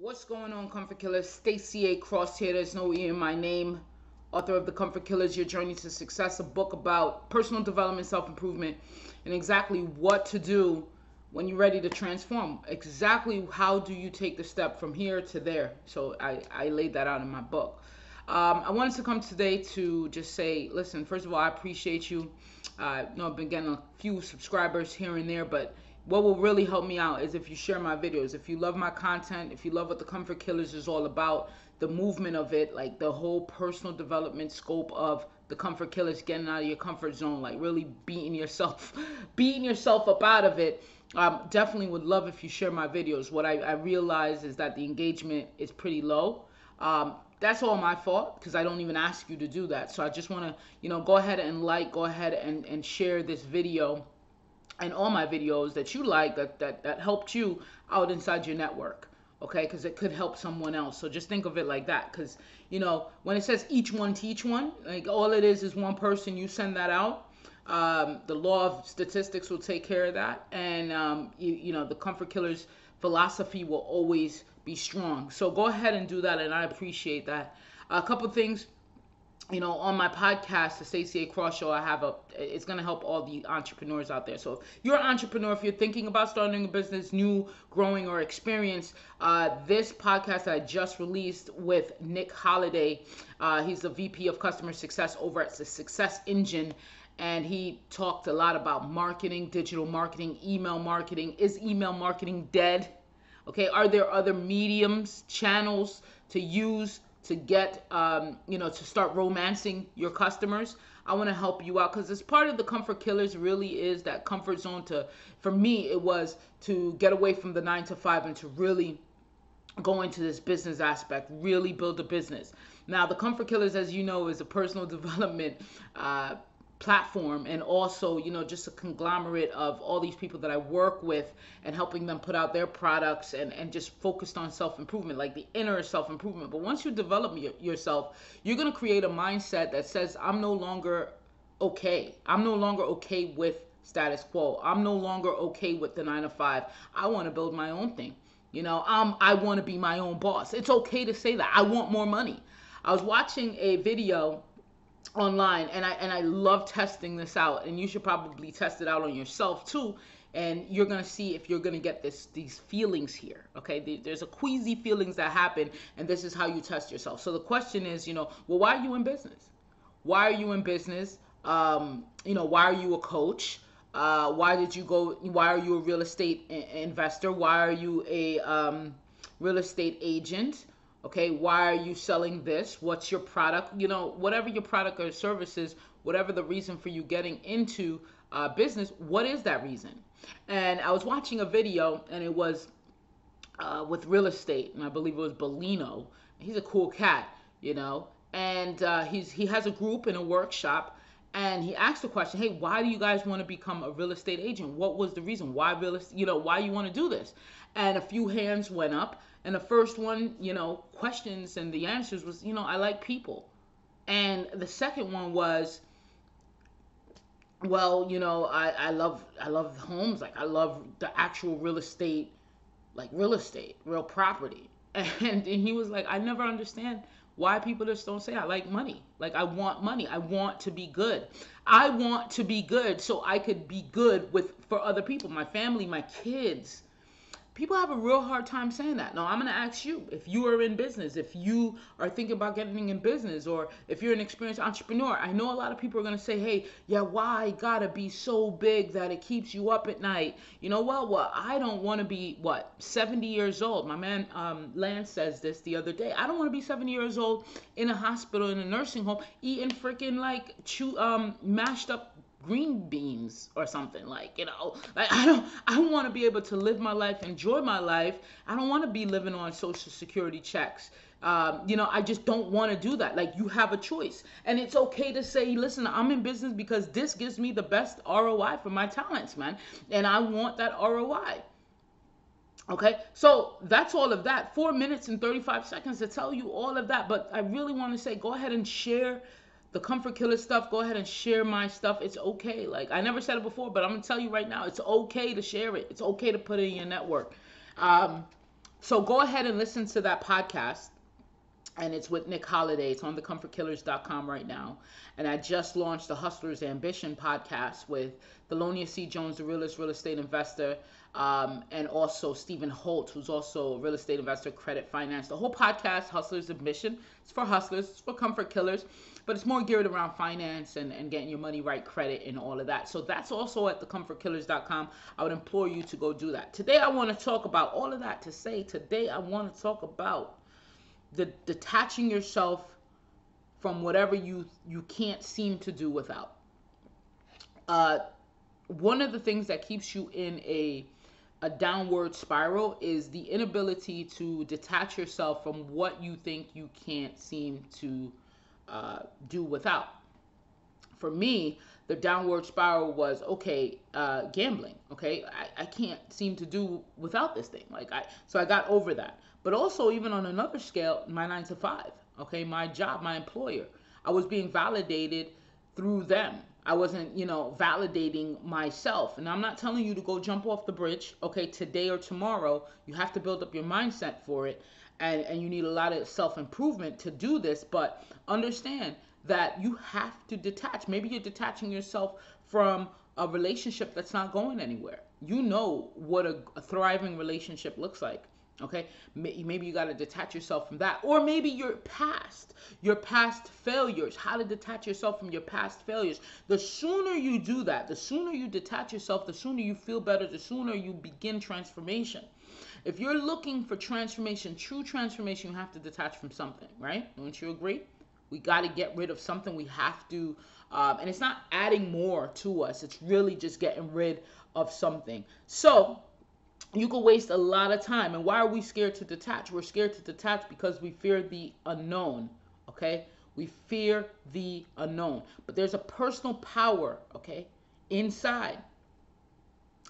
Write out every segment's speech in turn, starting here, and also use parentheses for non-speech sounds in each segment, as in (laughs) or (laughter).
What's going on, Comfort Killers? Stacy A. Cross here. There's no E in my name. Author of The Comfort Killers Your Journey to Success, a book about personal development, self improvement, and exactly what to do when you're ready to transform. Exactly how do you take the step from here to there. So I, I laid that out in my book. Um, I wanted to come today to just say, listen, first of all, I appreciate you. Uh, I know I've been getting a few subscribers here and there, but what will really help me out is if you share my videos. If you love my content, if you love what the Comfort Killers is all about, the movement of it, like the whole personal development scope of the Comfort Killers, getting out of your comfort zone, like really beating yourself, (laughs) beating yourself up out of it. Um, definitely would love if you share my videos. What I, I realize is that the engagement is pretty low. Um, that's all my fault because I don't even ask you to do that. So I just want to, you know, go ahead and like, go ahead and, and share this video and all my videos that you like that, that, that helped you out inside your network okay? Because it could help someone else. So just think of it like that because you know when it says each one teach one like all it is is one person you send that out. Um, the law of statistics will take care of that. And um, you, you know the comfort killers philosophy will always be strong. So go ahead and do that and i appreciate that. A couple things you know, on my podcast, the Stacy A. Cross Show, I have a, it's going to help all the entrepreneurs out there. So if you're an entrepreneur, if you're thinking about starting a business, new, growing, or experienced, uh, this podcast I just released with Nick Holiday, uh, he's the VP of Customer Success over at the Success Engine. And he talked a lot about marketing, digital marketing, email marketing. Is email marketing dead? Okay, are there other mediums, channels to use to get um, you know to start romancing your customers i want to help you out because it's part of the comfort killers really is that comfort zone to for me it was to get away from the nine to five and to really go into this business aspect really build a business. Now the comfort killers as you know is a personal (laughs) development uh, platform and also you know just a conglomerate of all these people that i work with and helping them put out their products and and just focused on self-improvement like the inner self-improvement. But once you develop yourself you're going to create a mindset that says i'm no longer okay. I'm no longer okay with status quo. I'm no longer okay with the nine to five. I want to build my own thing. You know um, i want to be my own boss. It's okay to say that. I want more money. I was watching a video online and I and I love testing this out and you should probably test it out on yourself too and you're to see if you're to get this these feelings here okay? There's a queasy feelings that happen and this is how you test yourself. So the question is you know well why are you in business? Why are you in business? Um, you know why are you a coach? Uh, why did you go why are you a real estate investor? Why are you a um, real estate agent Okay, why are you selling this? What's your product? You know, whatever your product or service is, whatever the reason for you getting into uh, business, what is that reason? And I was watching a video and it was uh, with real estate, and I believe it was Bellino. He's a cool cat, you know, and uh, he's he has a group in a workshop, and he asked the question, "Hey, why do you guys want to become a real estate agent? What was the reason? Why real estate? You know, why you want to do this?" And a few hands went up, and the first one, you know, questions and the answers was, you know, I like people. And the second one was, well, you know, I, I love I love homes. Like I love the actual real estate, like real estate, real property. (laughs) And, and he was like, I never understand why people just don't say I like money. Like I want money. I want to be good. I want to be good so I could be good with for other people, my family, my kids people have a real hard time saying that. Now, I'm going to ask you if you are in business, if you are thinking about getting in business, or if you're an experienced entrepreneur. I know a lot of people are going to say, hey, yeah, why gotta be so big that it keeps you up at night? You know what? Well, I don't want to be, what, 70 years old. My man um, Lance says this the other day. I don't want to be 70 years old in a hospital, in a nursing home, eating freaking like chew, um, mashed up green beans or something like you know like i don't i want to be able to live my life enjoy my life. I don't want to be living on social security checks. Um, you know i just don't want to do that. Like you have a choice. And it's okay to say listen i'm in business because this gives me the best roi for my talents man and i want that roi Okay, so that's all of that. Four minutes and 35 seconds to tell you all of that. But I really want to say go ahead and share the comfort killer stuff, go ahead and share my stuff. It's okay. Like I never said it before, but I'm gonna tell you right now, it's okay to share it. It's okay to put it in your network. Um, so go ahead and listen to that podcast and it's with Nick Holiday. It's on thecomfortkillers.com right now. And I just launched the Hustler's Ambition podcast with Thelonious C. Jones, the realist real estate investor, um, and also Stephen Holt, who's also a real estate investor, credit finance. The whole podcast, Hustler's Ambition, it's for hustlers, it's for comfort killers, but it's more geared around finance and, and getting your money right, credit, and all of that. So that's also at thecomfortkillers.com. I would implore you to go do that. Today, I want to talk about all of that to say, today, I want to talk about the detaching yourself from whatever you you can't seem to do without. Uh, one of the things that keeps you in a a downward spiral is the inability to detach yourself from what you think you can't seem to uh, do without. For me, the downward spiral was okay, uh, gambling. Okay, I, I can't seem to do without this thing. Like I, so I got over that. But also, even on another scale, my nine to five, okay, my job, my employer, I was being validated through them. I wasn't, you know, validating myself. And I'm not telling you to go jump off the bridge, okay, today or tomorrow. You have to build up your mindset for it. And, and you need a lot of self improvement to do this. But understand that you have to detach. Maybe you're detaching yourself from a relationship that's not going anywhere. You know what a, a thriving relationship looks like. Okay, maybe you got to detach yourself from that, or maybe your past, your past failures, how to detach yourself from your past failures. The sooner you do that, the sooner you detach yourself, the sooner you feel better, the sooner you begin transformation. If you're looking for transformation, true transformation, you have to detach from something, right? Don't you agree? We got to get rid of something. We have to, um, and it's not adding more to us, it's really just getting rid of something. So, you could waste a lot of time. And why are we scared to detach? We're scared to detach because we fear the unknown. Okay? We fear the unknown. But there's a personal power, okay, inside.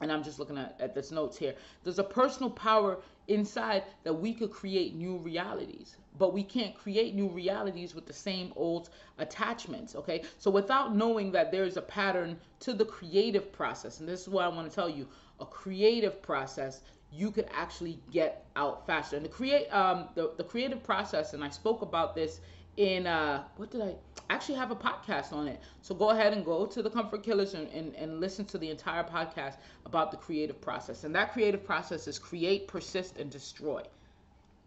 And I'm just looking at, at this notes here. There's a personal power inside that we could create new realities. But we can't create new realities with the same old attachments, okay? So without knowing that there's a pattern to the creative process, and this is what I want to tell you, a creative process, you could actually get out faster. And the create um the, the creative process, and I spoke about this in uh what did I actually have a podcast on it. So go ahead and go to the Comfort Killers and, and, and listen to the entire podcast about the creative process. And that creative process is create, persist, and destroy.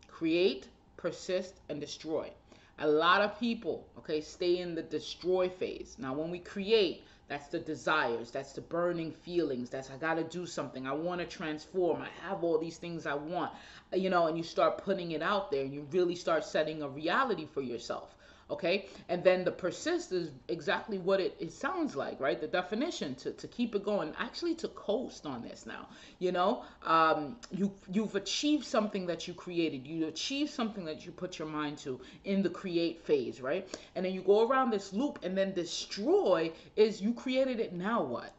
Create, persist, and destroy. A lot of people, okay, stay in the destroy phase. Now, when we create, that's the desires. That's the burning feelings. That's I got to do something. I want to transform. I have all these things I want. You know, and you start putting it out there and you really start setting a reality for yourself okay? And then the persist is exactly what it, it sounds like right? The definition to, to keep it going actually to coast on this now you know? Um, you you've achieved something that you created. You achieved something that you put your mind to in the create phase right? And then you go around this loop and then destroy is you created it now what?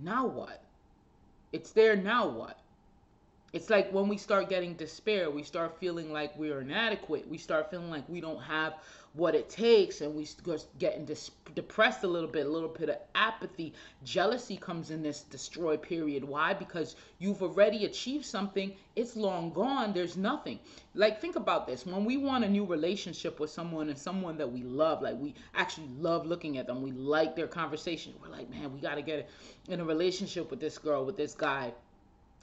Now what? It's there now what it's like when we start getting despair, we start feeling like we're inadequate. We start feeling like we don't have what it takes and we start getting dis- depressed a little bit, a little bit of apathy. Jealousy comes in this destroy period. Why? Because you've already achieved something, it's long gone, there's nothing. Like, think about this when we want a new relationship with someone and someone that we love, like we actually love looking at them, we like their conversation, we're like, man, we got to get in a relationship with this girl, with this guy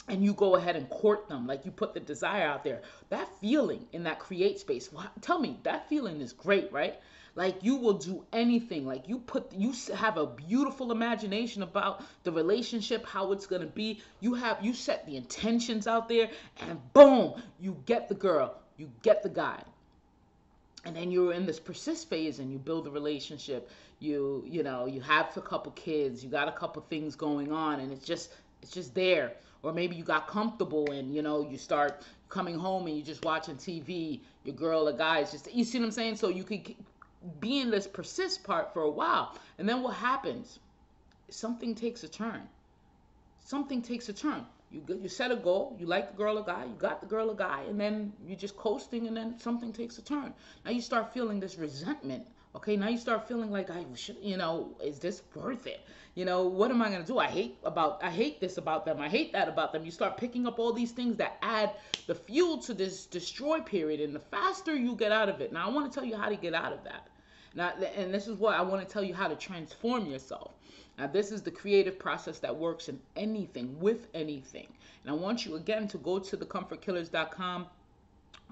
and you go ahead and court them like you put the desire out there that feeling in that create space tell me that feeling is great right? Like you will do anything like you put you have a beautiful imagination about the relationship how it's going to be. You have you set the intentions out there and boom you get the girl you get the guy. And then you're in this persist phase and you build a relationship. You you know you have a couple kids you got a couple things going on and it's just it's just there. Or maybe you got comfortable and you know you start coming home and you're just watching tv your girl or guy is just you see what i'm saying? So you could be in this persist part for a while. And then what happens? Something takes a turn. Something takes a turn. You you set a goal you like the girl or guy you got the girl or guy and then you're just coasting and then something takes a turn. Now you start feeling this resentment Okay, now you start feeling like I should, you know, is this worth it? You know, what am I gonna do? I hate about, I hate this about them. I hate that about them. You start picking up all these things that add the fuel to this destroy period, and the faster you get out of it. Now, I want to tell you how to get out of that. Now, and this is what I want to tell you how to transform yourself. Now, this is the creative process that works in anything, with anything. And I want you again to go to thecomfortkillers.com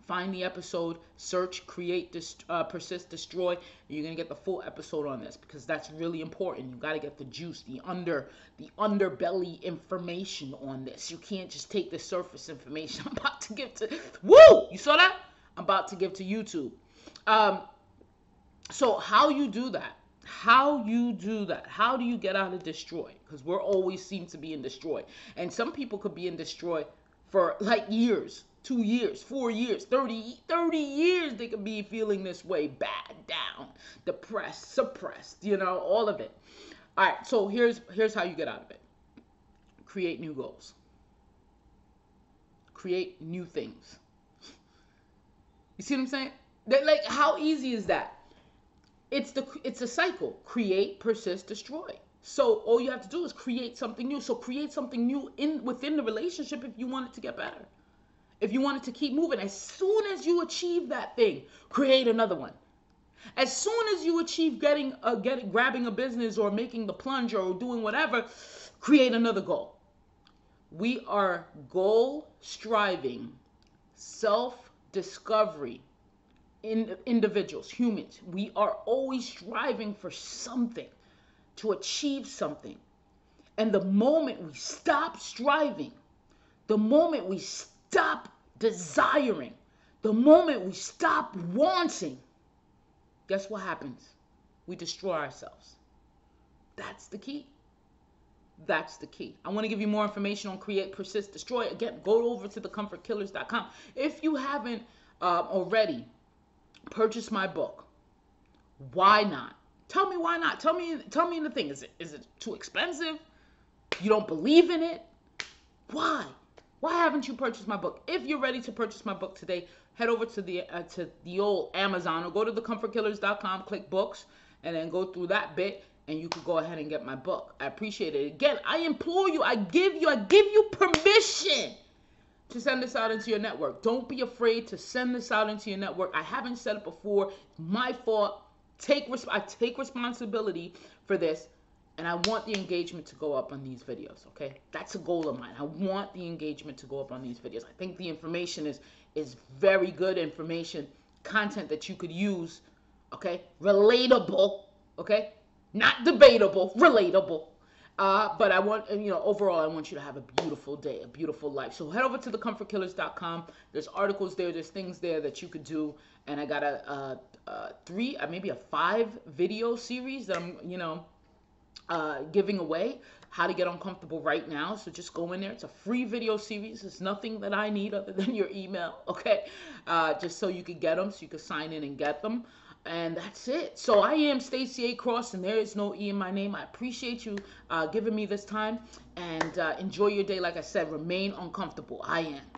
find the episode, search, create, uh, persist, destroy. You're gonna get the full episode on this because that's really important. You got to get the juice, the under, the underbelly information on this. You can't just take the surface information. (laughs) I'm about to give to. Woo! You saw that? I'm about to give to YouTube. Um, so how you do that? How you do that? How do you get out of destroy? Because we're always seem to be in destroy, and some people could be in destroy for like years two years, four years, 30, 30 years, they could be feeling this way, bad, down, depressed, suppressed, you know, all of it. All right, so here's here's how you get out of it. Create new goals. Create new things. You see what I'm saying? That, like how easy is that? It's the it's a cycle. Create, persist, destroy. So all you have to do is create something new. So create something new in within the relationship if you want it to get better if you wanted to keep moving, as soon as you achieve that thing, create another one. As soon as you achieve getting a getting grabbing a business or making the plunge or doing whatever, create another goal. We are goal striving, self discovery in individuals, humans. We are always striving for something to achieve something. And the moment we stop striving, the moment we stop stop desiring, the moment we stop wanting, guess what happens? We destroy ourselves. That's the key. That's the key. I want to give you more information on Create, Persist, Destroy. Again, go over to thecomfortkillers.com. If you haven't uh, already purchased my book, why not? Tell me why not. Tell me. Tell me the thing. Is it is it too expensive? You don't believe in it? Why? Why haven't you purchased my book? If you're ready to purchase my book today, head over to the uh, to the old Amazon or go to thecomfortkillers.com, click books, and then go through that bit and you could go ahead and get my book. I appreciate it. Again, I implore you, I give you, I give you permission to send this out into your network. Don't be afraid to send this out into your network. I haven't said it before. My fault. Take I take responsibility for this and I want the engagement to go up on these videos, okay? That's a goal of mine. I want the engagement to go up on these videos. I think the information is is very good information, content that you could use, okay? Relatable, okay? Not debatable, relatable. Uh, but I want, you know, overall, I want you to have a beautiful day, a beautiful life. So head over to thecomfortkillers.com. There's articles there, there's things there that you could do. And I got a, a, a three, uh, maybe a five video series that I'm, you know, uh, giving away how to get uncomfortable right now. So just go in there. It's a free video series. It's nothing that I need other than your email, (laughs) okay? Uh, just so you can get them, so you can sign in and get them. And that's it. So I am Stacy A. Cross, and there is no E in my name. I appreciate you uh, giving me this time, and uh, enjoy your day. Like I said, remain uncomfortable. I am.